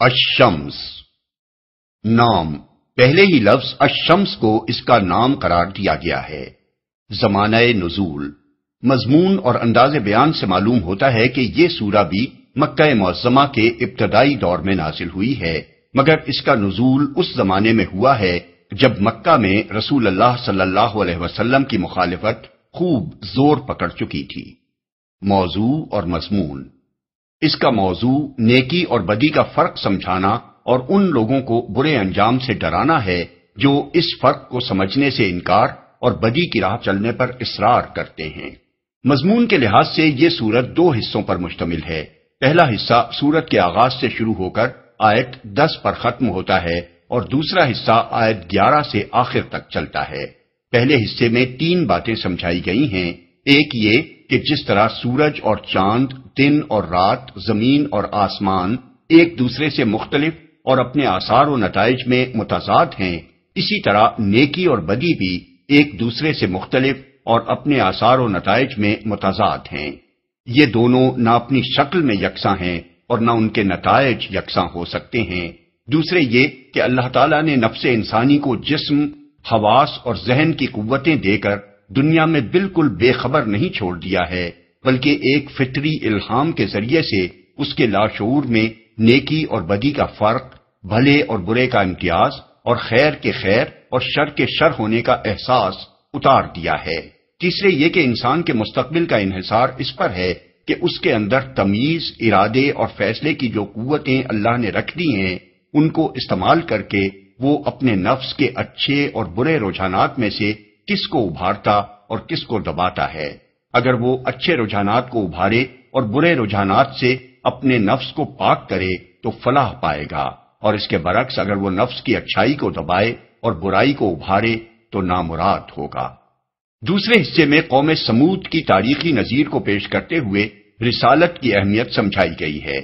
अशम्स नाम पहले ही लफ्ज अशम्स को इसका नाम करार दिया गया है जमाना नजूल मजमून और अंदाज बयान से मालूम होता है कि ये सूरा भी मक्का मुअज्जमा के इब्तदाई दौर में नाजिल हुई है मगर इसका नजूल उस जमाने में हुआ है जब मक्का में रसूल अल्लाह सल्लल्लाहु अलैहि वसल्लम की मुखालिफत खूब ज़ोर पकड़ चुकी थी। मौजू और मजमून। इसका मौजू नेकी और बदी का फ़र्क समझाना और उन लोगों को बुरे अंजाम से डराना है जो इस फ़र्क को समझने से इनकार और बदी की राह चलने पर इसरार करते हैं। मजमून के लिहाज से यह सूरत दो हिस्सों पर मुश्तमिल है। पहला हिस्सा सूरत के आगाज़ से शुरू होकर आयत दस पर खत्म होता है और दूसरा हिस्सा आयत ग्यारह से आखिर तक चलता है। पहले हिस्से में तीन बातें समझाई गई हैं। एक ये कि जिस तरह सूरज और चाँद, दिन और रात, ज़मीन और आसमान एक दूसरे से मुख्तलिफ़ और अपने आसार और नतज में मुतजाद हैं, इसी तरह नेकी और बदी भी एक दूसरे से मुख्तलिफ़ और अपने आसार और नतज में मुतजाद हैं। ये दोनों न अपनी शक्ल में यकसा हैं और न उनके नतज यकसा हो सकते हैं। दूसरे ये कि अल्लाह ताला ने नफ्स इंसानी को जिस्म, हवास और जहन की कुतें देकर दुनिया में बिल्कुल बेखबर नहीं छोड़ दिया है, बल्कि एक फितरी इल्हाम के ज़रिए से उसके लाशूर में नेकी और बदी का फ़र्क, भले और बुरे का इम्तियाज़ और खैर के खैर और शर के शर होने का एहसास उतार दिया है। तीसरे ये कि इंसान के मुस्तबिल का इन्हिसार इस पर है कि उसके अंदर तमीज, इरादे और फैसले की जो कुतें अल्लाह ने रख दी हैं, उनको इस्तेमाल करके वो अपने नफ्स के अच्छे और बुरे रुझानात में से किसको उभारता और किसको दबाता है। अगर वो अच्छे रुझानात को उभारे और बुरे रुझानात से अपने नफ्स को पाक करे तो फलाह पाएगा। और इसके बरक्स अगर वो नफ्स की अच्छाई को दबाए और बुराई को उभारे तो नामुराद होगा। दूसरे हिस्से में कौम समूद की तारीखी नजीर को पेश करते हुए रिसालत की अहमियत समझाई गई है।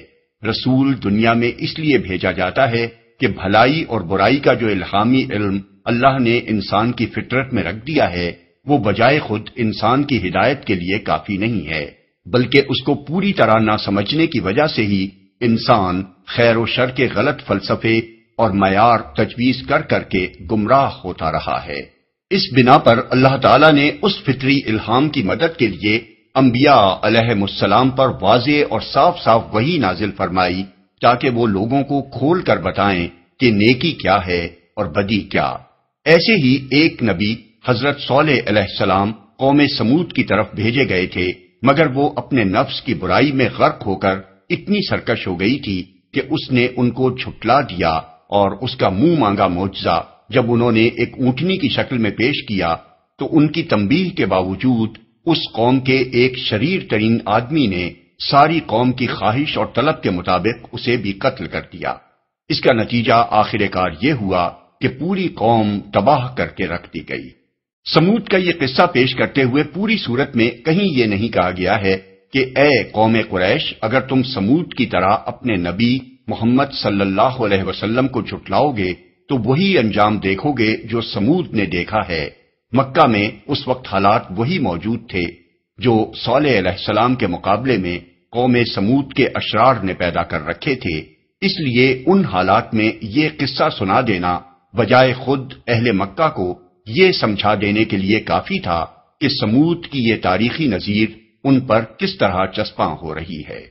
रसूल दुनिया में इसलिए भेजा जाता है कि भलाई और बुराई का जो इल्हामी इल्म अल्लाह ने इंसान की फितरत में रख दिया है, वो बजाय खुद इंसान की हिदायत के लिए काफ़ी नहीं है, बल्कि उसको पूरी तरह ना समझने की वजह से ही इंसान खैर व शर के गलत फलसफे और मैार तजवीज कर करके गुमराह होता रहा है। इस बिना पर अल्लाह ताला ने उस फितरी इल्हाम की मदद के लिए अम्बिया अलैहिस्सलाम पर वाजे और साफ़ साफ़ वही नाजिल फरमाई, ताकि वो लोगों को खोल कर बताएँ कि नेकी क्या है और बदी क्या। ऐसे ही एक नबी हज़रत सलाम कौम समूद की तरफ़ भेजे गए थे, मगर वो अपने नफ्स की बुराई में गर्क होकर इतनी सरकश हो गई थी कि उसने उनको छुटला दिया और उसका मुँह मांगा मुआवजा जब उन्होंने एक ऊंटनी की शक्ल में पेश किया तो उनकी तंबीह के बावजूद उस कौम के एक शरीर तरीन आदमी ने सारी कौम की ख्वाहिश और तलब के मुताबिक उसे भी कत्ल कर दिया। इसका नतीजा आखिरकार यह हुआ कि पूरी कौम तबाह करके रख दी गई। समूद का यह किस्सा पेश करते हुए पूरी सूरत में कहीं ये नहीं कहा गया है कि ए कौम कुरैश, अगर तुम समूद की तरह अपने नबी मोहम्मद सल्लल्लाहु अलैहि वसल्लम को झुटलाओगे तो वही अंजाम देखोगे जो समूद ने देखा है। मक्का में उस वक्त हालात वही मौजूद थे, जो सलाम के मुकाबले में कौम समूद के अशरार ने पैदा कर रखे थे। इसलिए उन हालात में ये किस्सा सुना देना, बजाय खुद अहले मक्का को, ये समझा देने के लिए काफ़ी था कि समूद की ये तारीखी नजीर उन पर किस तरह चस्पा हो रही है।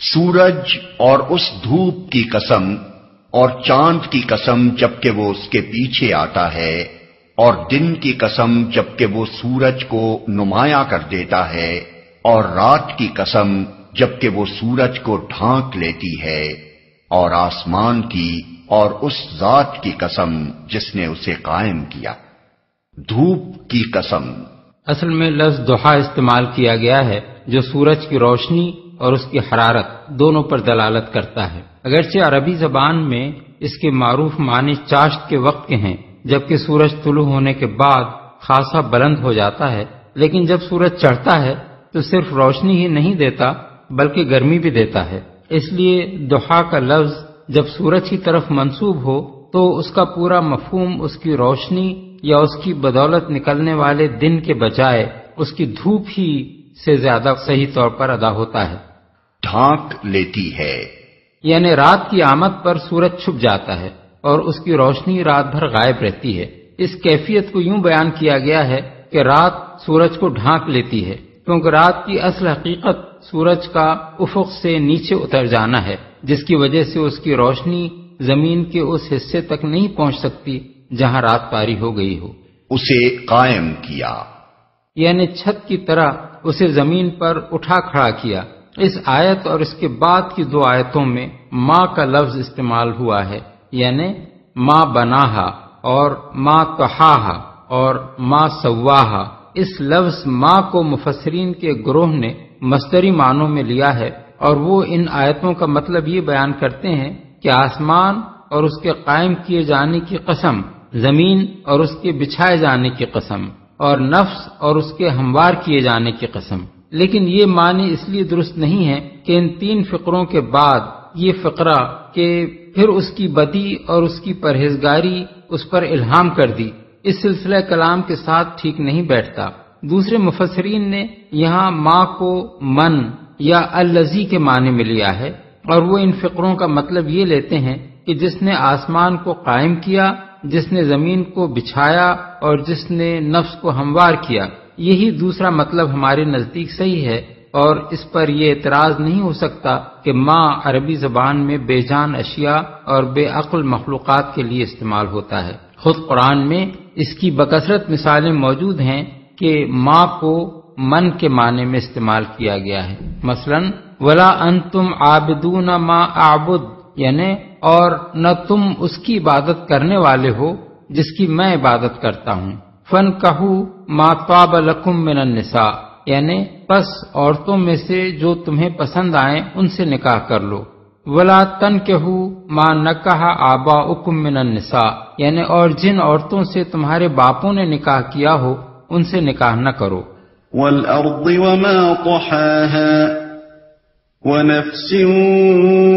सूरज और उस धूप की कसम और चाँद की कसम जबकि वो उसके पीछे आता है और दिन की कसम जबकि वो सूरज को नुमाया कर देता है और रात की कसम जबकि वो सूरज को ढांक लेती है और आसमान की और उस जात की कसम जिसने उसे कायम किया धूप की कसम असल में लफ्ज दोहा इस्तेमाल किया गया है, जो सूरज की रोशनी और उसकी हरारत दोनों पर दलालत करता है। अगरचे अरबी जबान में इसके मारूफ मानी चाश्त के वक्त के हैं, जबकि सूरज तुलु होने के बाद खासा बुलंद हो जाता है। लेकिन जब सूरज चढ़ता है तो सिर्फ़ रोशनी ही नहीं देता, बल्कि गर्मी भी देता है। इसलिए दोहा का लफ्ज जब सूरज की तरफ़ मंसूब हो तो उसका पूरा मफहूम उसकी रोशनी या उसकी बदौलत निकलने वाले दिन के बजाय उसकी धूप ही से ज़्यादा सही तौर पर अदा होता है। ढांक लेती है। यानी रात की आमद पर सूरज छुप जाता है और उसकी रोशनी रात भर गायब रहती है। इस कैफियत को यूँ बयान किया गया है कि रात सूरज को ढांक लेती है क्योंकि रात की असल हकीकत सूरज का उफुक से नीचे उतर जाना है जिसकी वजह से उसकी रोशनी ज़मीन के उस हिस्से तक नहीं पहुँच सकती। जहाँ रात पारी हो गई हो। उसे कायम किया। यानी छत की तरह उसे ज़मीन पर उठा खड़ा किया। इस आयत और इसके बाद की दो आयतों में माँ का लफ्ज इस्तेमाल हुआ है। यानी माँ बनाहा और माँ तहाहा और माँ सवाहा इस लफ्ज माँ को मुफसरीन के ग्रोह ने मस्तरी मानों में लिया है और वो इन आयतों का मतलब ये बयान करते हैं कि आसमान और उसके कायम किए जाने की कसम ज़मीन और उसके बिछाए जाने की कसम और नफ्स और उसके हमवार किए जाने की कसम। लेकिन ये मानी इसलिए दुरुस्त नहीं है कि इन तीन फिक्रों के बाद ये फिक्रा के फिर उसकी बदी और उसकी परहेजगारी उस पर इल्हाम कर दी। इस सिलसिला कलाम के साथ ठीक नहीं बैठता। दूसरे मुफसरीन ने यहाँ माँ को मन या अल्लजी के माने में लिया है और वो इन फिक्रों का मतलब ये लेते हैं कि जिसने आसमान को कायम किया जिसने ज़मीन को बिछाया और जिसने नफ्स को हमवार किया। यही दूसरा मतलब हमारे नज़दीक सही है और इस पर यह एतराज़ नहीं हो सकता कि माँ अरबी जबान में बेजान अशिया और बेअक्ल मखलूक़ात के लिए इस्तेमाल होता है। खुद कुरान में इसकी बकसरत मिसालें मौजूद हैं कि माँ को मन के माने में इस्तेमाल किया गया है। मसलन, वला अन तुम न माँ आबुद। यानी, और न तुम उसकी इबादत करने वाले हो, जिसकी मैं इबादत करता हूँ। फन कहू मातवाब लकुम मिन निसा, यानी, बस औरतों में से जो तुम्हें पसंद आए, उनसे निकाह कर लो। वला तन केहू माँ न कहा आबा उकुम मिन निसा, यानी, और जिन औरतों से तुम्हारे बापों ने निकाह किया हो, उनसे निकाह न करो। वल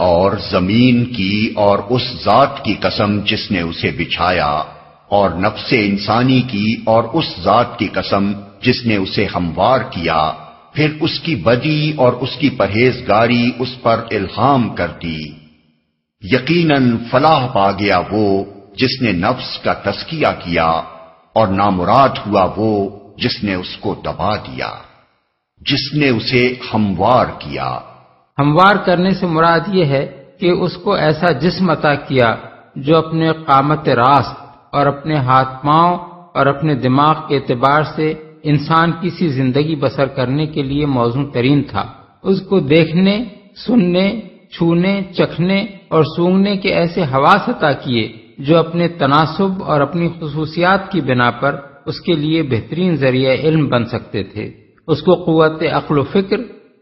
और जमीन की और उस जात की कसम जिसने उसे बिछाया और नफ्से इंसानी की और उस जात की कसम जिसने उसे हमवार किया फिर उसकी बदी और उसकी परहेजगारी उस पर इल्हाम कर दी। यकीनन फलाह पा गया वो जिसने नफ्स का तस्किया किया और नामुराद हुआ वो जिसने उसको दबा दिया, जिसने उसे हमवार किया। हमवार करने से मुराद ये है कि उसको ऐसा जिस्म अता किया जो अपने कामत रास्त और अपने हाथ पाँव और अपने दिमाग के एतबार से इंसान किसी ज़िंदगी बसर करने के लिए मौजूद तरीन था। उसको देखने, सुनने, छूने, चखने और सूंघने के ऐसे हवास अता किए जो अपने तनासब और अपनी खसूसियात की बिना पर उसके लिए बेहतरीन ज़रिए इल्म बन सकते थे। उसको कुत अक्ल फ़िक्र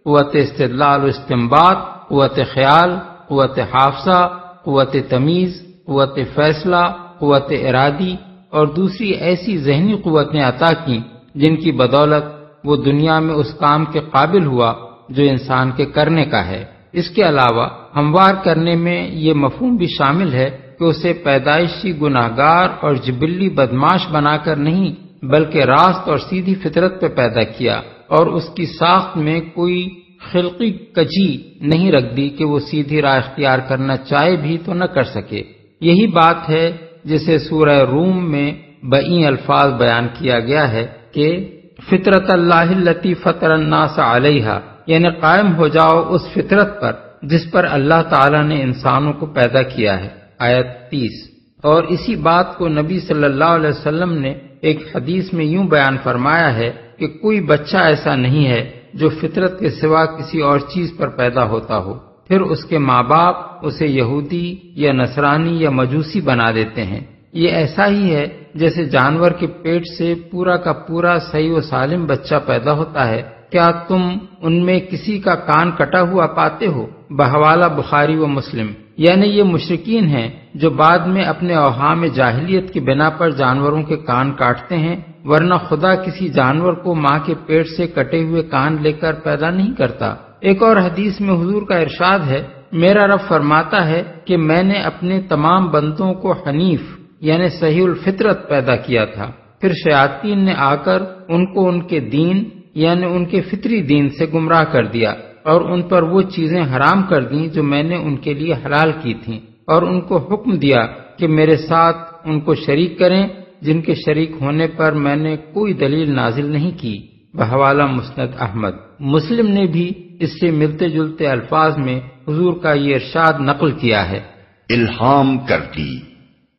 कुत इस्तलाल इस्तेमाल कुत ख्याल कुत हाफसा कुत तमीज़ कुत फैसला कुत इरादी और दूसरी ऐसी जहनी कुतें अता की जिनकी बदौलत वो दुनिया में उस काम के काबिल हुआ जो इंसान के करने का है। इसके अलावा हमवार करने में ये मफहम भी शामिल है कि उसे पैदाइशी गुनाहगार और जिबिल्ली बदमाश बनाकर नहीं, बल्कि रास्त और सीधी फितरत पे पैदा किया और उसकी साख्त में कोई खिलकी कजी नहीं रख दी कि वो सीधी राह इख्तियार करना चाहे भी तो न कर सके। यही बात है जिसे सूरह रूम में बई अल्फाज बयान किया गया है। कि फितरत अल्लाती फतरन्नास अलैहा, यानी कायम हो जाओ उस फितरत पर, जिस पर अल्लाह ताला ने इंसानों को पैदा किया है। आयत तीस। और इसी बात को नबी सल्लल्लाहु अलैहि वसल्लम ने एक हदीस में यूँ बयान फरमाया है कि कोई बच्चा ऐसा नहीं है जो फितरत के सिवा किसी और चीज़ पर पैदा होता हो। फिर उसके माँ बाप उसे यहूदी या नसरानी या मजूसी बना देते हैं। ये ऐसा ही है जैसे जानवर के पेट से पूरा का पूरा सही व सालिम बच्चा पैदा होता है। क्या तुम उनमें किसी का कान कटा हुआ पाते हो? बहवाला बुखारी व मुस्लिम। यानी ये मुशरकिन हैं जो बाद में अपने अवहाम जाहिलियत की बिना पर जानवरों के कान काटते हैं, वरना खुदा किसी जानवर को माँ के पेट से कटे हुए कान लेकर पैदा नहीं करता। एक और हदीस में हुजूर का इरशाद है, मेरा रब फरमाता है कि मैंने अपने तमाम बंदों को हनीफ यानी सही फितरत पैदा किया था। फिर शयातीन ने आकर उनको उनके दीन, यानी उनके फितरी दीन से गुमराह कर दिया और उन पर वो चीज़ें हराम कर दी जो मैंने उनके लिए हलाल की थीं और उनको हुक्म दिया कि मेरे साथ उनको शरीक करें, जिनके शरीक होने पर मैंने कोई दलील नाजिल नहीं की। बहवाला मुस्नद अहमद। मुस्लिम ने भी इससे मिलते जुलते अल्फाज में हुजूर का ये इरशाद नकल किया है। इल्हाम कर दी।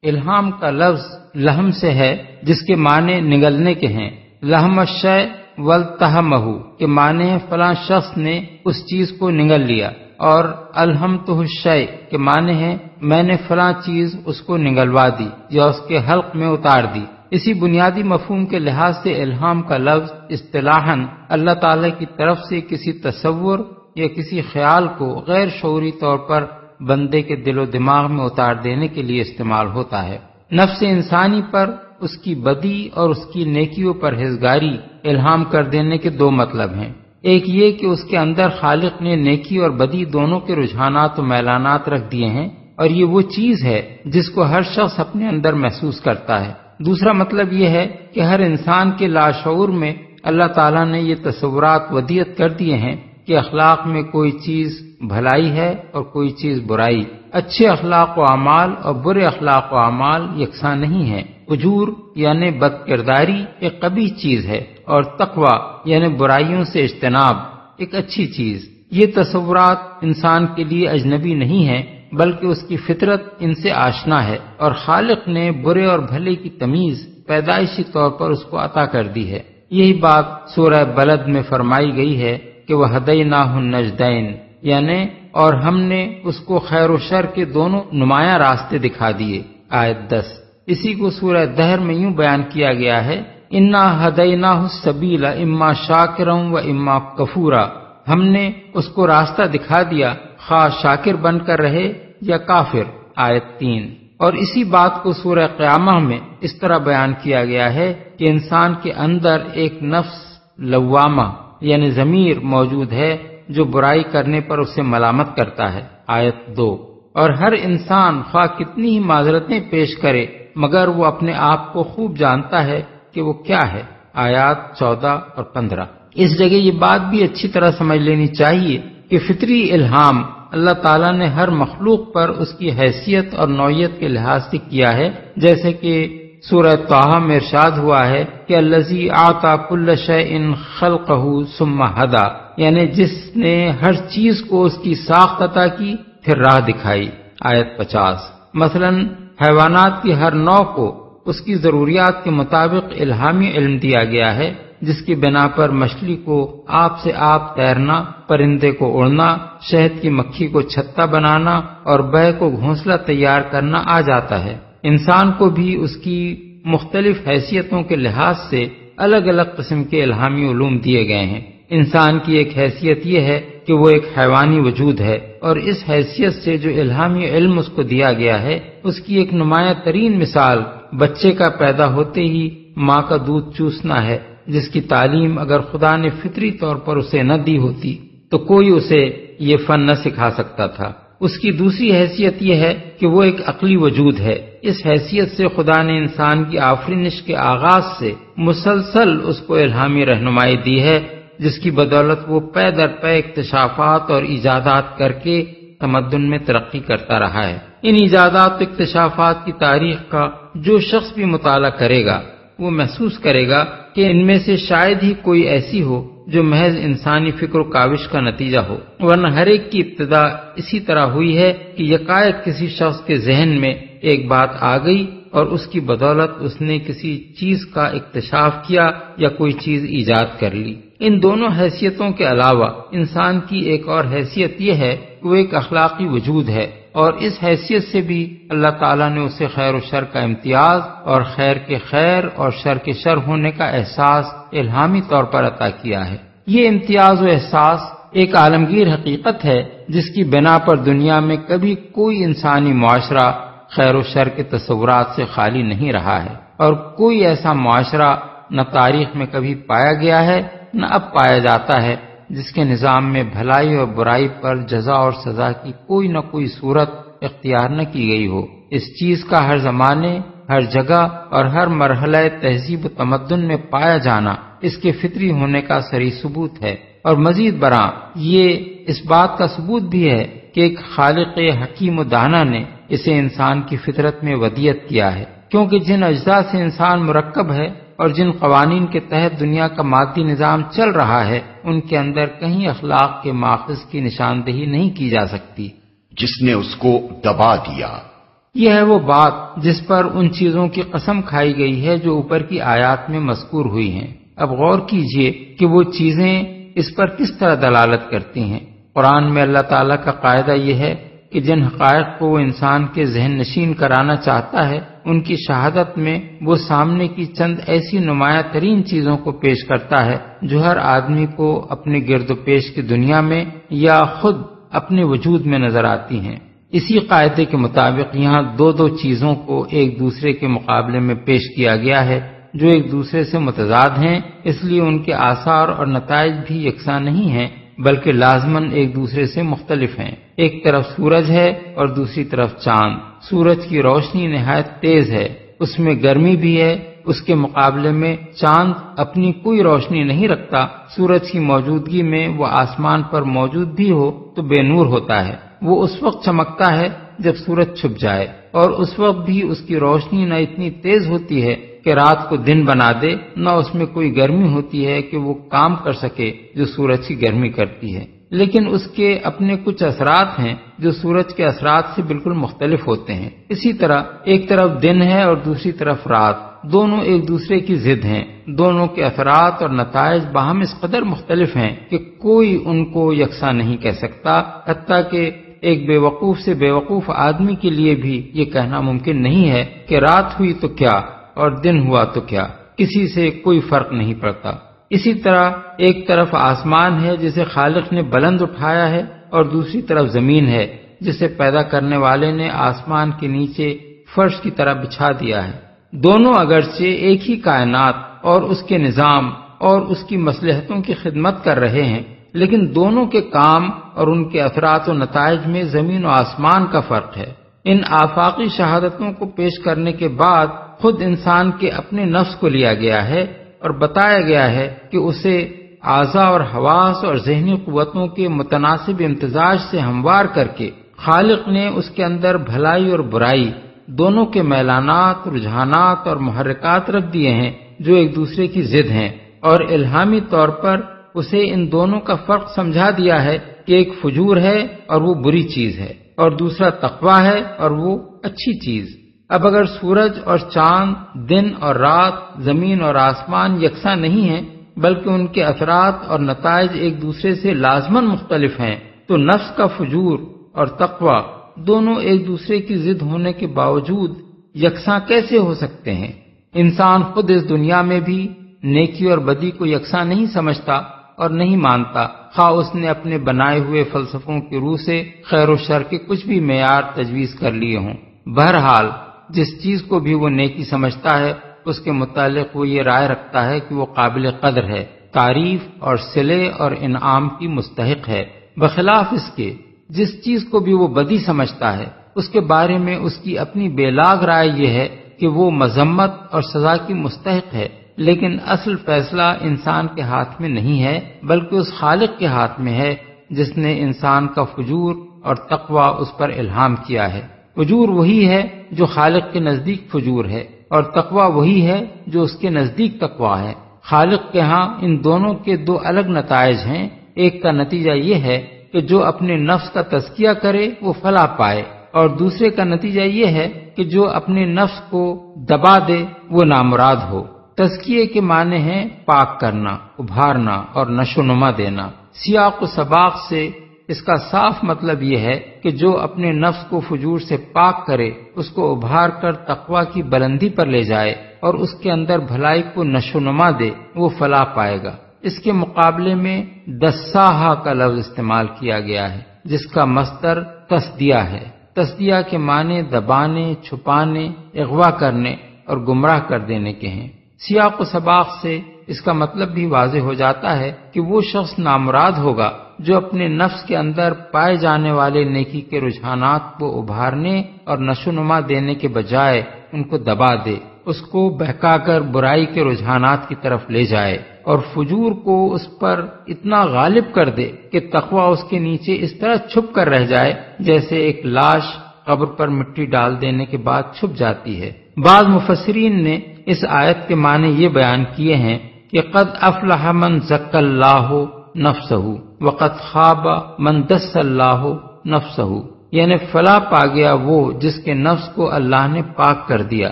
इल्हाम का लफ्ज लहम से है, जिसके माने निगलने के हैं। लहम शय वल तहमहू, के माने हैं फला शख्स ने उस चीज़ को निगल लिया। और अलहम तो शय, के माने हैं मैंने फला चीज़ उसको निगलवा दी, या उसके हल्क में उतार दी। इसी बुनियादी मफहूम के लिहाज से इल्हाम का लफ्ज इस्तेलाहन अल्लाह ताला की तरफ़ से किसी तस्वुर या किसी ख्याल को गैर शौरी तौर पर बंदे के दिलो दिमाग में उतार देने के लिए इस्तेमाल होता है। नफ्स इंसानी पर उसकी बदी और उसकी नेकियों पर हिजगारी इल्हाम कर देने के दो मतलब हैं। एक ये कि उसके अंदर खालिक ने नेकी और बदी दोनों के रुझानात और मैलानात रख दिए हैं और ये वो चीज़ है जिसको हर शख्स अपने अंदर महसूस करता है। दूसरा मतलब यह है कि हर इंसान के लाशूर में अल्लाह ताला ने ये तस्वुरात वदियत कर दिए हैं कि अखलाक में कोई चीज़ भलाई है और कोई चीज़ बुराई। अच्छे अखलाक अमाल और बुरे अखलाक अमाल यकसा नहीं है। उजूर, यानी बद किरदारी एक कभी चीज़ है। और तकवा, यानी बुराइयों से इज्तनाब, एक अच्छी चीज़। ये तस्वुरात इंसान के लिए अजनबी नहीं है, बल्कि उसकी फितरत इनसे आशना है। और खालिक ने बुरे और भले की तमीज पैदाइशी तौर पर उसको अता कर दी है। यही बात सूरह बलद में फरमाई गई है कि वह हदई ना नजदैन, यानी और हमने उसको खैर शर के दोनों नुमाया रास्ते दिखा दिए। आयत दस। इसी को सूरह दहर में यूँ बयान किया गया है, इन्ना हदईना सबीला, इम्मा शाकिरम व इम्मा कफूरा। हमने उसको रास्ता दिखा दिया, खा शाकिर बनकर रहे या काफिर। आयत तीन। और इसी बात को सूरह क्यामा में इस तरह बयान किया गया है कि इंसान के अंदर एक नफ्स लवामा यानी जमीर मौजूद है, जो बुराई करने पर उसे मलामत करता है। आयत दो। और हर इंसान ख्वा कितनी ही माजरतें पेश करे, मगर वो अपने आप को खूब जानता है कि वो क्या है। आयात चौदह और पंद्रह। इस जगह ये बात भी अच्छी तरह समझ लेनी चाहिए कि फितरी इल्हाम अल्लाह ताला ने हर मखलूक पर उसकी हैसियत और नौयत के लिहाज से किया है, जैसे कि सूरह ताहा में इरशाद हुआ है कि अल्लजी आता कुल्ल इन खलकहू सुम्मा हदा। यानी जिसने हर चीज़ को उसकी साख्त अता की, फिर राह दिखाई। आयत पचास। मसलन, हैवानात की हर नौ को उसकी जरूरियात के मुताबिक इल्हामी इल्म दिया गया है, जिसकी बिना पर मछली को आप से आप तैरना, परिंदे को उड़ना, शहद की मक्खी को छत्ता बनाना और बह को घोंसला तैयार करना आ जाता है। इंसान को भी उसकी मुख्तलिफ़ हैसियतों के लिहाज से अलग अलग किस्म के इल्हामी उलूम दिए गए हैं। इंसान की एक हैसियत यह है कि वो एक हैवानी वजूद है और इस हैसियत से जो इल्हामी इल्म उसको दिया गया है, उसकी एक नुमाया तरीन मिसाल बच्चे का पैदा होते ही माँ का दूध चूसना है, जिसकी तालीम अगर खुदा ने फितरी तौर पर उसे न दी होती तो कोई उसे ये फन न सिखा सकता था। उसकी दूसरी हैसियत यह है कि वो एक अकली वजूद है। इस हैसियत से खुदा ने इंसान की आफरीनिश के आगाज़ से मुसलसल उसको इल्हामी रहनुमाई दी है, जिसकी बदौलत वो पै दर पै इक्तशाफात और ईजादात करके तमदन में तरक्की करता रहा है। इन ईजादात इक्तशाफात की तारीख का जो शख्स भी मुताला करेगा, वो महसूस करेगा कि इनमें से शायद ही कोई ऐसी हो जो महज इंसानी फ़िक्र काविश का नतीजा हो। वरना हर एक की इब्तदा इसी तरह हुई है कि यकायक किसी शख्स के जहन में एक बात आ गई और उसकी बदौलत उसने किसी चीज़ का इक्तशाफ किया या कोई चीज़ ईजाद कर ली। इन दोनों हैसियतों के अलावा इंसान की एक और हैसियत यह है कि वो एक अखलाकी वजूद है। और इस हैसियत से भी अल्लाह ताला ने उसे खैर शर का इम्तियाज़ और खैर के खैर और शर के शर होने का एहसास इल्हामी तौर पर अता किया है। ये इम्तियाज़ व एहसास एक आलमगीर हकीकत है, जिसकी बिना पर दुनिया में कभी कोई इंसानी मुआशरा खैर शर के तस्वुरात से खाली नहीं रहा है। और कोई ऐसा मुआशरा न तारीख में कभी पाया गया है, न अब पाया जाता है जिसके निज़ाम में भलाई और बुराई पर जजा और सजा की कोई न कोई सूरत इख्तियार न की गई हो। इस चीज़ का हर जमाने, हर जगह और हर मरहला तहजीब तमदन में पाया जाना इसके फितरी होने का सरी सबूत है। और मजीद बरा ये इस बात का सबूत भी है कि एक खालिक हकीम दाना ने इसे इंसान की फितरत में वदियत किया है। क्योंकि जिन अज्जा से इंसान मरकब है और जिन कवानीन के तहत दुनिया का मादी निज़ाम चल रहा है उनके अंदर कहीं अखलाक के माखज की निशानदेही नहीं की जा सकती। जिसने उसको दबा दिया। यह है वो बात जिस पर उन चीज़ों की कसम खाई गई है जो ऊपर की आयात में मजकूर हुई हैं। अब गौर कीजिए कि वो चीज़ें इस पर किस तरह दलालत करती हैं। कुरान में अल्लाह ताला का कायदा यह है कि जिन हकायक को वो इंसान के जहन नशीन कराना चाहता है, उनकी शहादत में वो सामने की चंद ऐसी नुमाया तरीन चीज़ों को पेश करता है, जो हर आदमी को अपने गिरद पेश की दुनिया में या खुद अपने वजूद में नज़र आती हैं। इसी कायदे के मुताबिक यहाँ दो दो चीज़ों को एक दूसरे के मुकाबले में पेश किया गया है, जो एक दूसरे से मुतजाद हैं, इसलिए उनके आसार और नतज भी यकसा नहीं हैं, बल्कि लाजमन एक दूसरे से मुख्तलिफ़ हैं। एक तरफ़ सूरज है और दूसरी तरफ़ चाँद। सूरज की रोशनी नहायत तेज है। उसमें गर्मी भी है। उसके मुकाबले में चाँद अपनी कोई रोशनी नहीं रखता। सूरज की मौजूदगी में वो आसमान पर मौजूद भी हो तो बेनूर होता है। वो उस वक्त चमकता है जब सूरज छुप जाए। और उस वक्त भी उसकी रोशनी न इतनी तेज होती है कि रात को दिन बना दे, न उसमें कोई गर्मी होती है कि वो काम कर सके जो सूरज की गर्मी करती है। लेकिन उसके अपने कुछ असरात हैं जो सूरज के असरात से बिल्कुल मुख्तलिफ़ होते हैं। इसी तरह एक तरफ़ दिन है और दूसरी तरफ़ रात। दोनों एक दूसरे की जिद हैं। दोनों के असरात और नतज बाहम इस कदर मुख्तलिफ़ हैं कि कोई उनको यकसा नहीं कह सकता हती कि एक बेवकूफ़ से बेवकूफ़ आदमी के लिए भी ये कहना मुमकिन नहीं है कि रात हुई तो क्या और दिन हुआ तो क्या। किसी से कोई फ़र्क नहीं पड़ता। इसी तरह एक तरफ़ आसमान है जिसे खालिक ने बुलंद उठाया है और दूसरी तरफ़ ज़मीन है, जिसे पैदा करने वाले ने आसमान के नीचे फर्श की तरह बिछा दिया है। दोनों अगरचे एक ही कायनात और उसके निज़ाम और उसकी मसलहतों की खिदमत कर रहे हैं, लेकिन दोनों के काम और उनके असरात व नतज में ज़मीन और आसमान का फ़र्क है। इन आफाकी शहादतों को पेश करने के बाद खुद इंसान के अपने नफ्स को लिया गया है और बताया गया है कि उसे आज़ा और हवास और जहनी कुतों के मुतनासिब इम्तजाज से हमवार करके खालिक ने उसके अंदर भलाई और बुराई, दोनों के मैलानात, रुझानात और महरकत रख दिए हैं, जो एक दूसरे की जिद हैं। और इल्हामी तौर पर उसे इन दोनों का फ़र्क समझा दिया है कि एक फजूर है और वो बुरी चीज़ है, और दूसरा तकवा है और वो अच्छी चीज़। अब अगर सूरज और चाँद, दिन और रात, ज़मीन और आसमान यकसा नहीं है, बल्कि उनके असरात और नतज एक दूसरे से लाजमन मुख्तलिफ़ हैं तो नफ्स का फजूर और तकवा दोनों एक दूसरे की जिद होने के बावजूद यकसा कैसे हो सकते हैं? इंसान खुद इस दुनिया में भी नेकी और बदी को यकसा नहीं समझता और नहीं मानता। खा उसने अपने बनाए हुए फलसफों की रूह से खैर शर के कुछ भी मैार तजवीज कर लिए हों। बहरहाल जिस चीज़ को भी वो नेकी समझता है, उसके मुतालिक वो ये राय रखता है कि वो काबिल कदर है। तारीफ़ और सिले और इनाम की मुस्तक है। बखिलाफ इसके, जिस चीज़ को भी वो बदी समझता है, उसके बारे में उसकी अपनी बेलाग राय यह है कि वो मजम्मत और सजा की मुस्तक है। लेकिन असल फैसला इंसान के हाथ में नहीं है, बल्कि उस खालिक के हाथ में है, जिसने इंसान का फजूर और तकवा उस पर इल्हाम किया है। फजूर वही है जो खालिक के नज़दीक फजूर है और तकवा वही है जो उसके नज़दीक तकवा है। खालिक के यहाँ इन दोनों के दो अलग नतज हैं। एक का नतीजा ये है कि जो अपने नफ्स का तस्किया करे, वो फला पाए। और दूसरे का नतीजा ये है कि जो अपने नफ्स को दबा दे, वो नामुराद हो। तस्किए के माने हैं पाक करना, उभारना और नशोनुमा देना। सियाक सबाक से इसका साफ़ मतलब यह है कि जो अपने नफ्स को फजूर से पाक करे, उसको उभार कर तकवा की बुलंदी पर ले जाए और उसके अंदर भलाई को नशोनुमा दे, वो फला पाएगा। इसके मुकाबले में दस्साहा का लफ्ज इस्तेमाल किया गया है, जिसका मस्तर तस्दिया है। तस्दिया के माने दबाने, छुपाने अगवा करने और गुमराह कर देने के हैं। सियाक सबाक से इसका मतलब भी वाज हो जाता है कि वो शख्स नामराद होगा जो अपने नफ्स के अंदर पाए जाने वाले नेकी के रुझानात को उभारने और नशोनुमा देने के बजाय उनको दबा दे, उसको बहकाकर बुराई के रुझानात की तरफ़ ले जाए और फजूर को उस पर इतना गालिब कर दे कि तकवा उसके नीचे इस तरह छुप कर रह जाए जैसे एक लाश कब्र पर मिट्टी डाल देने के बाद छुप जाती है। बाद मुफसरीन ने इस आयत के माने ये बयान किए हैं कि कद अफलाह मन जक्ल्लाह नफसहू, वक़द खाबा मन दस्सल्लाह नफसहू। यानी फला पा गया वो जिसके नफ्स को अल्लाह ने पाक कर दिया,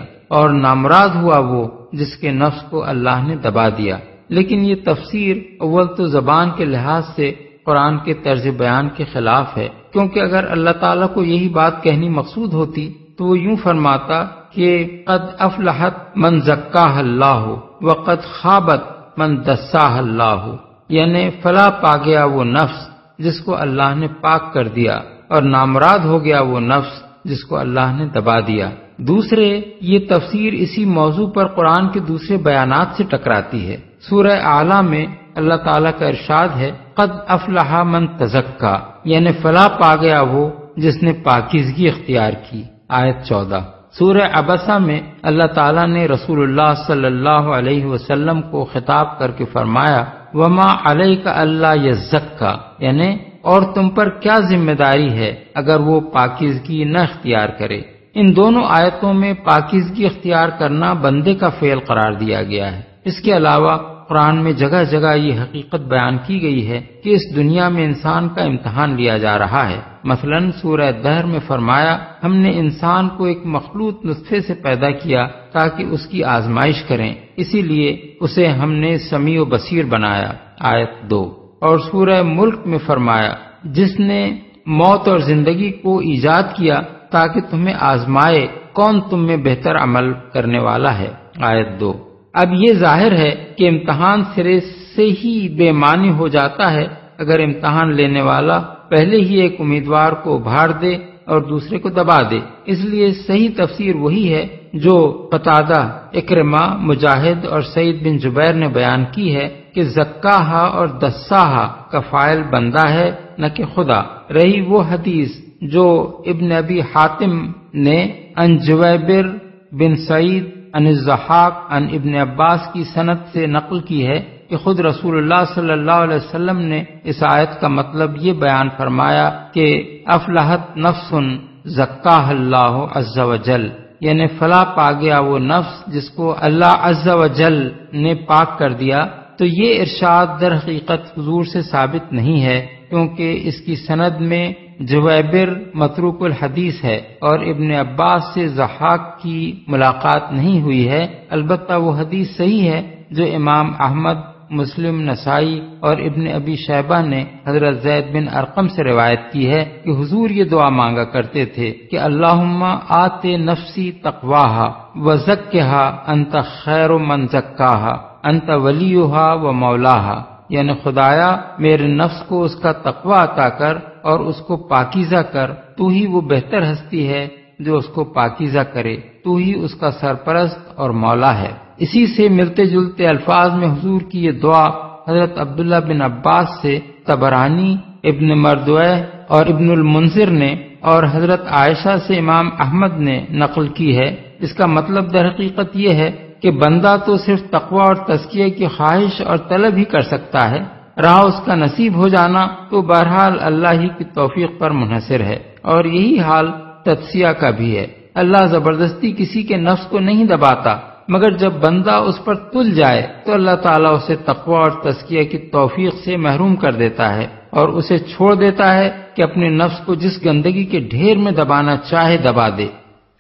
और नामराद हुआ वो जिसके नफ्स को अल्लाह ने दबा दिया। लेकिन ये तफसीर अव्वल तो जबान के लिहाज से कुरान के तर्ज बयान के खिलाफ है, क्योंकि अगर अल्लाह ताला को यही बात कहनी मकसूद होती तो वो यूँ फरमाता कि कद अफलाहत मन जक्का अल्लाह व कद खाबत मन दस्सा अल्लाह। यानी फला पा गया वो नफ्स जिसको अल्लाह ने पाक कर दिया और नामराद हो गया वो नफ्स जिसको अल्लाह ने दबा दिया। दूसरे, ये तफसीर इसी मौजू पर कुरान के दूसरे बयानात से टकराती है। सूरह आला में अल्लाह ताला का इरशाद है, कद अफलाहा मन तजक्का यानी फला पा गया वो जिसने पाकिजगी इख्तियार की। आयत चौदह। सूरह अबसा में अल्लाह ताला ने रसूलुल्लाह सल्लल्लाहु अलैहि वसल्लम को खिताब करके फरमाया, वमा अलई का अल्लाह यज्का यानी, और तुम पर क्या ज़िम्मेदारी है अगर वो पाकिजगी न अख्तियार करे? इन दोनों आयतों में पाकिजगी अख्तियार करना बंदे का फेल करार दिया गया है। इसके अलावा कुरान में जगह जगह ये हकीकत बयान की गई है कि इस दुनिया में इंसान का इम्तहान लिया जा रहा है। मसलन, सूरह दहर में फरमाया, हमने इंसान को एक मखलूत नुस्खे से पैदा किया ताकि उसकी आजमाइश करें। इसीलिए उसे हमने समी व बसीर बनाया। आयत दो। और सूरह मुल्क में फरमाया, जिसने मौत और ज़िंदगी को ईजाद किया ताकि तुम्हें आजमाए कौन तुम में बेहतर अमल करने वाला है। आयत दो। अब ये ज़ाहिर है कि इम्तहान सिरे से ही बेमानी हो जाता है, अगर इम्तहान लेने वाला पहले ही एक उम्मीदवार को उभार दे और दूसरे को दबा दे। इसलिए सही तफसीर वही है जो कतादा इक्रमा, मुजाहिद और सईद बिन जुबैर ने बयान की है कि जक्काहा और दस्साहा का फ़ाइल बंदा है, न कि खुदा। रही वो हदीस जो इब्न अबी हातिम ने अनजुबैबिर बिन सईद अनजहाक अन इब्न अब्बास की सनत से नकल की है कि खुद रसूलुल्लाह सल्लल्लाहु ने इस आयत का मतलब ये बयान फरमाया कि अफलाहत नफ्सुन जक्काहल्लाह अज्जा वजल यानी फला पा गया वो नफ्स जिसको अल्लाह अज्जा ने पाक कर दिया तो ये इरशाद दर हकीकत हजूर से साबित नहीं है क्योंकि इसकी सनद में जुवैबिर मतरूकुल हदीस है और इबन अब्बास से जहाक की मुलाकात नहीं हुई है। अलबत् वो हदीस सही है जो इमाम अहमद, मुस्लिम, नसाई और इबन अबी शैबा ने हज़रत जैद बिन अरकम से रिवायत की है कि हुजूर ये दुआ मांगा करते थे कि अल्लाहुम्मा आते नफसी तकवाहा व जक्हा अंत खैर मन जक्काहा, अंत वलीहा व मौलाहा। यानी खुदाया मेरे नफ्स को उसका तकवा अता कर और उसको पाकिजा कर, तू ही वो बेहतर हस्ती है जो उसको पाकिजा करे। तू ही उसका सरपरस्त और मौला है। इसी से मिलते जुलते अल्फाज में हजूर की ये दुआ हज़रत अब्दुल्ला बिन अब्बास से तबरानी, इब्न मरदुआ और इब्नुल मुंजिर ने और हज़रत आयशा से इमाम अहमद ने नकल की है। इसका मतलब दर यह है कि बंदा तो सिर्फ़ तकवा और तस्किए की ख्वाहिश और तलब ही कर सकता है। रहा उसका नसीब हो जाना तो बहरहाल अल्लाह ही की तौफीक पर मुनहसर है। और यही हाल तत्सिया का भी है। अल्लाह ज़बरदस्ती किसी के नफ्स को नहीं दबाता, मगर जब बंदा उस पर तुल जाए तो अल्लाह ताला उसे तकवा और तस्किया की तौफीक से महरूम कर देता है और उसे छोड़ देता है कि अपने नफ्स को जिस गंदगी के ढेर में दबाना चाहे दबा दे।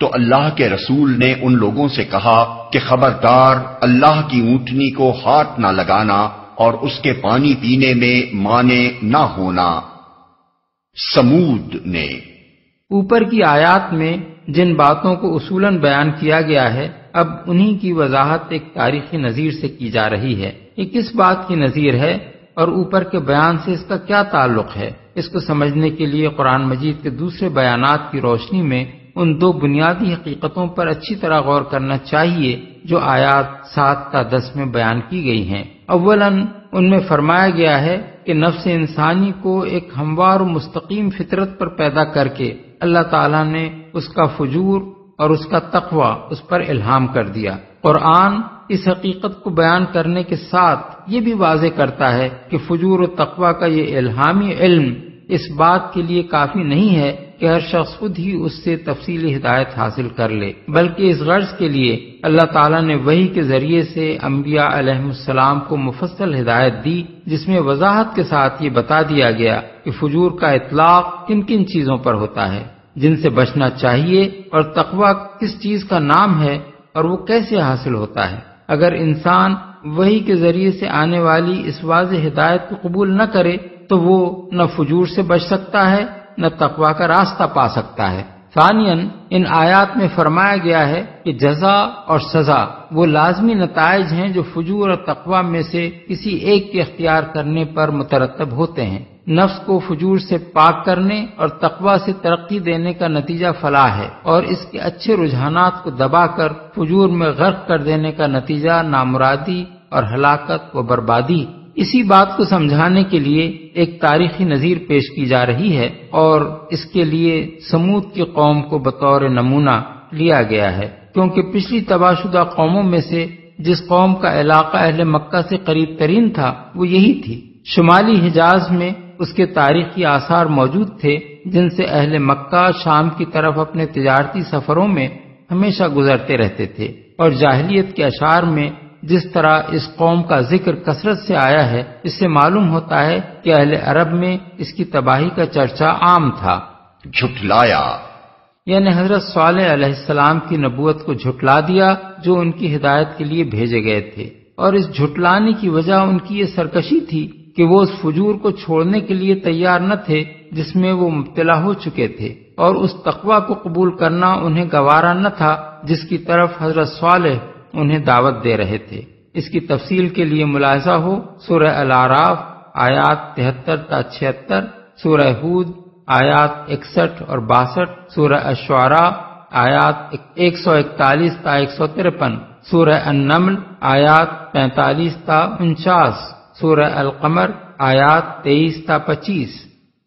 तो अल्लाह के रसूल ने उन लोगों से कहा कि खबरदार अल्लाह की ऊंटनी को हाथ न लगाना और उसके पानी पीने में माने न होना। समूद ने ऊपर की आयात में जिन बातों को उसूलन बयान किया गया है, अब उन्हीं की वजाहत एक तारीखी नजीर से की जा रही है। ये किस बात की नजीर है और ऊपर के बयान से इसका क्या ताल्लुक है? इसको समझने के लिए कुरान मजीद के दूसरे बयानात की रोशनी में उन दो बुनियादी हकीकतों पर अच्छी तरह गौर करना चाहिए, जो आयात सात का दस में बयान की गई हैं। अव्वलन, उनमें फरमाया गया है कि नफ्स इंसानी को एक हमवार मुस्तकीम फितरत पर पैदा करके अल्लाह ताला ने उसका फजूर और उसका तकवा उस पर इल्हाम कर दिया। कुरान इस हकीकत को बयान करने के साथ ये भी वाजे करता है कि फजूर और तकवा का ये इल्हामी इल्म इस बात के लिए काफ़ी नहीं है कि हर शख्स खुद ही उससे तफसीली हिदायत हासिल कर ले, बल्कि इस गर्ज के लिए अल्लाह ताला ने वही के ज़रिए से अम्बिया को मुफसल हिदायत दी, जिसमें वजाहत के साथ ये बता दिया गया कि फजूर का इतलाक किन किन चीज़ों पर होता है, जिनसे बचना चाहिए और तकवा किस चीज़ का नाम है और वो कैसे हासिल होता है। अगर इंसान वही के ज़रिए से आने वाली इस वाज हिदायत को कबूल न करे तो वो न फजूर से बच सकता है न तकवा का रास्ता पा सकता है। सानियन, इन आयात में फरमाया गया है कि जजा और सजा, वो लाजमी नतज हैं जो फजूर और तकवा में से किसी एक के अख्तियार करने पर मुतरतब होते हैं। नफ्स को फजूर से पाक करने और तकवा से तरक्की देने का नतीजा फलाह है और इसके अच्छे रुझानात को दबाकर फजूर में गर्क कर देने का नतीजा नामुरादी और हलाकत व बर्बादी इसी बात को समझाने के लिए एक तारीखी नजीर पेश की जा रही है और इसके लिए समूद की कौम को बतौर नमूना लिया गया है। क्योंकि पिछली तबाशुदा कौमों में से जिस कौम का इलाका अहले मक्का से करीब तरीन था, वो यही थी। शुमाली हिजाज में उसके तारीखी आसार मौजूद थे, जिनसे अहले मक्का शाम की तरफ़ अपने तजारती सफरों में हमेशा गुजरते रहते थे और जाहलियत के अशार में जिस तरह इस कौम का ज़िक्र कसरत से आया है इससे मालूम होता है कि अहले अरब में इसकी तबाही का चर्चा आम था। झुटलाया यानी हज़रत सलाम की नबूत को झुटला दिया जो उनकी हिदायत के लिए भेजे गए थे। और इस झुटलाने की वजह उनकी ये सरकशी थी कि वो उस फजूर को छोड़ने के लिए तैयार न थे जिसमें वो मुबतला हो चुके थे। और उस तकवा को कबूल करना उन्हें गवारा न था जिसकी तरफ़ हज़रत साल उन्हें दावत दे रहे थे। इसकी तफसील के लिए मुलाजा हो सूरह अल आराफ आयात तिहत्तर ता छिहत्तर सूरह हूद आयात इकसठ और बासठ सूरह अशवारा आयात एक सौ इकतालीस ता एक सौ तिरपन सूरह अन्नमल आयात पैंतालीस ता उनचास सूरह अल कमर आयात तेईस ता पच्चीस।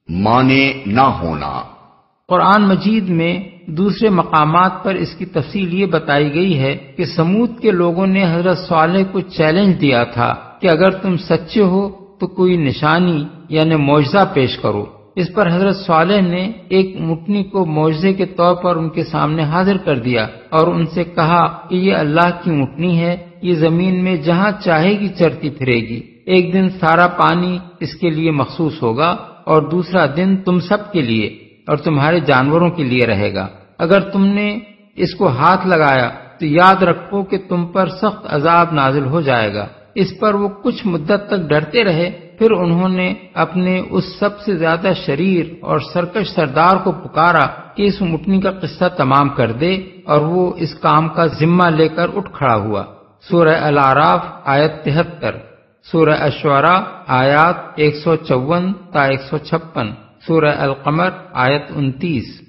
माने न होना। कुरान मजीद में दूसरे मकामात पर इसकी तफसील ये बताई गई है कि समूद के लोगों ने हज़रत साले को चैलेंज दिया था कि अगर तुम सच्चे हो तो कोई निशानी यानी मुआवजा पेश करो। इस पर हज़रत साले ने एक मुटनी को मुआवजे के तौर पर उनके सामने हाजिर कर दिया और उनसे कहा कि ये अल्लाह की मुटनी है, ये ज़मीन में जहाँ चाहेगी चरती फिरेगी। एक दिन सारा पानी इसके लिए मखसूस होगा और दूसरा दिन तुम सब के लिए। और तुम्हारे जानवरों के लिए रहेगा। अगर तुमने इसको हाथ लगाया तो याद रखो कि तुम पर सख्त अजाब नाजिल हो जाएगा। इस पर वो कुछ मुद्दत तक डरते रहे, फिर उन्होंने अपने उस सबसे ज़्यादा शरीर और सरकश सरदार को पुकारा कि इस मुटनी का किस्सा तमाम कर दे और वो इस काम का जिम्मा लेकर उठ खड़ा हुआ। सूरह अल आराफ आयत तिहत्तर। सूरह अश्वरा, आयात एक सौ चौवन ता एक सौ छप्पन। सूरह अल कमर आयत उनतीस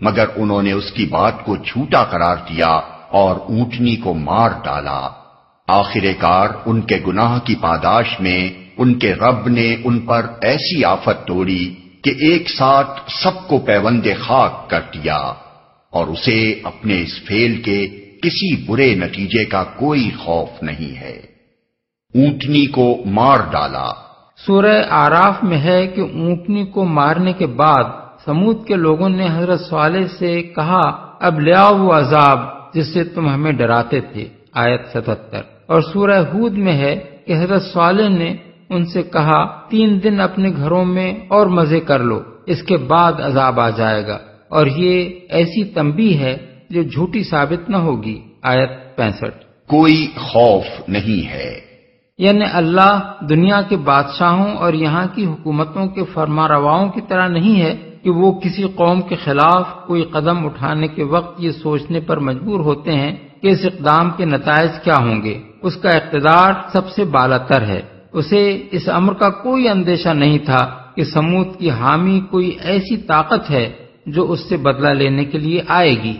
मगर उन्होंने उसकी बात को झूठा करार दिया और ऊंटनी को मार डाला आखिरकार उनके गुनाह की पादाश में उनके रब ने उन पर ऐसी आफत तोड़ी कि एक साथ सबको पैवंदे खाक कर दिया और उसे अपने इस फेल के किसी बुरे नतीजे का कोई खौफ नहीं है। ऊंटनी को मार डाला। सूरह आराफ में है कि ऊंटनी को मारने के बाद समूद के लोगों ने हज़रत साले से कहा, अब ले आओ वो अजाब जिससे तुम हमें डराते थे, आयत सतहत्तर। और सूरह हूद में है कि हज़रत साले ने उनसे कहा तीन दिन अपने घरों में और मज़े कर लो इसके बाद अजाब आ जाएगा। और ये ऐसी तंबी है जो झूठी साबित न होगी। आयत पैंसठ। कोई खौफ नहीं है। यानी अल्लाह दुनिया के बादशाहों और यहाँ की हुकूमतों के फरमारवाओं की तरह नहीं है कि वो किसी कौम के खिलाफ कोई कदम उठाने के वक्त ये सोचने पर मजबूर होते हैं कि इस इकदाम के नतज क्या होंगे। उसका इकतदार सबसे बालातर है। उसे इस अमर का कोई अंदेशा नहीं था कि समूद की हामी कोई ऐसी ताकत है जो उससे बदला लेने के लिए आएगी।